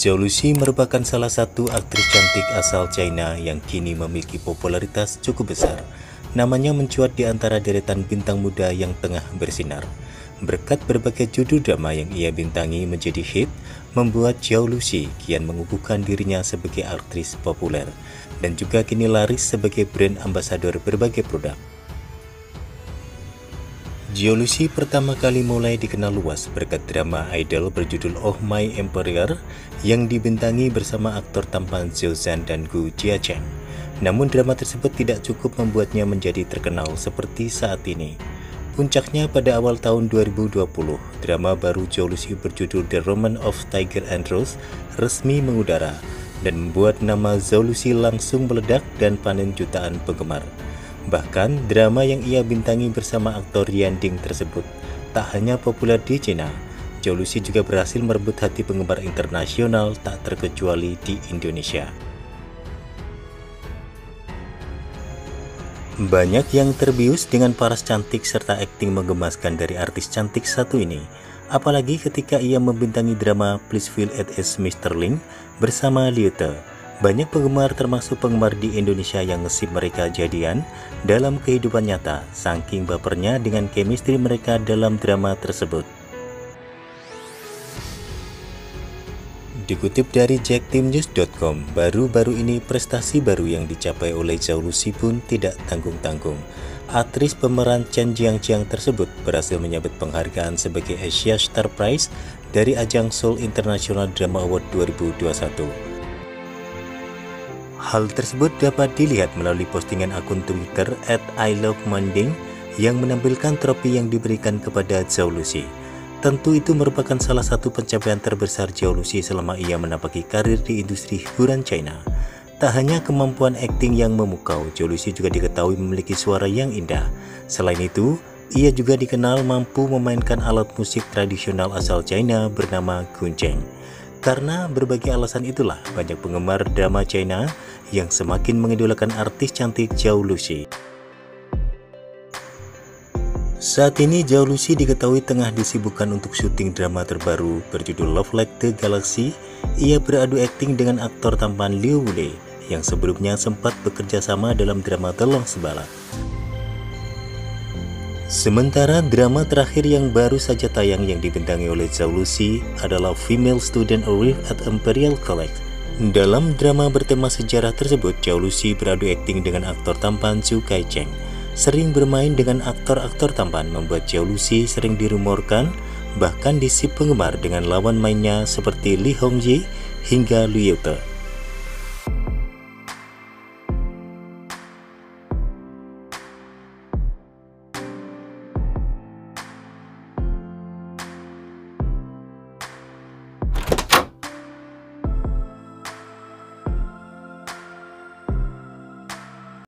Zhao Lucy merupakan salah satu aktris cantik asal China yang kini memiliki popularitas cukup besar. Namanya mencuat di antara deretan bintang muda yang tengah bersinar. Berkat berbagai judul drama yang ia bintangi menjadi hit, membuat Zhao Lucy kian mengukuhkan dirinya sebagai aktris populer dan juga kini laris sebagai brand ambasador berbagai produk. Geolusi pertama kali mulai dikenal luas berkat drama idol berjudul Oh My Emperor yang dibintangi bersama aktor tampan Zhou Zhan dan Gu Jiacheng. Namun drama tersebut tidak cukup membuatnya menjadi terkenal seperti saat ini. Puncaknya pada awal tahun 2020, drama baru Geolusi berjudul The Roman of Tiger and Rose resmi mengudara dan membuat nama Geolusi langsung meledak dan panen jutaan penggemar. Bahkan, drama yang ia bintangi bersama aktor Yan Ding tersebut tak hanya populer di China, Zhao Lucy juga berhasil merebut hati penggemar internasional tak terkecuali di Indonesia. Banyak yang terbius dengan paras cantik serta akting menggemaskan dari artis cantik satu ini, apalagi ketika ia membintangi drama Please Feel It As Mr. Ling bersama Liu Te banyak penggemar termasuk penggemar di Indonesia yang ngesip mereka jadian dalam kehidupan nyata, saking bapernya dengan chemistry mereka dalam drama tersebut. Dikutip dari jackteamnews.com, baru-baru ini prestasi baru yang dicapai oleh Zhao Lucy pun tidak tanggung-tanggung. Aktris pemeran Chen Jiangjiang tersebut berhasil menyabet penghargaan sebagai Asia Star Prize dari ajang Seoul International Drama Award 2021. Hal tersebut dapat dilihat melalui postingan akun Twitter at yang menampilkan trofi yang diberikan kepada Zhao Lucy. Tentu itu merupakan salah satu pencapaian terbesar Zhao Lucy selama ia menapaki karir di industri hiburan China. Tak hanya kemampuan akting yang memukau, Zhao Lucy juga diketahui memiliki suara yang indah. Selain itu, ia juga dikenal mampu memainkan alat musik tradisional asal China bernama gunceng. Karena berbagai alasan itulah banyak penggemar drama China yang semakin mengidolakan artis cantik Zhao Lucy. Saat ini Zhao Lucy diketahui tengah disibukkan untuk syuting drama terbaru berjudul Love Like the Galaxy. Ia beradu akting dengan aktor tampan Liu Wule yang sebelumnya sempat bekerja sama dalam drama Telong Sebalat. Sementara drama terakhir yang baru saja tayang yang dibintangi oleh Zhao Lucy adalah Female Student Arrive at Imperial College. Dalam drama bertema sejarah tersebut, Zhao Lucy beradu akting dengan aktor tampan Zhu Kai Cheng. Sering bermain dengan aktor-aktor tampan membuat Zhao Lucy sering dirumorkan bahkan disip penggemar dengan lawan mainnya seperti Li Hongji hingga Liu Te.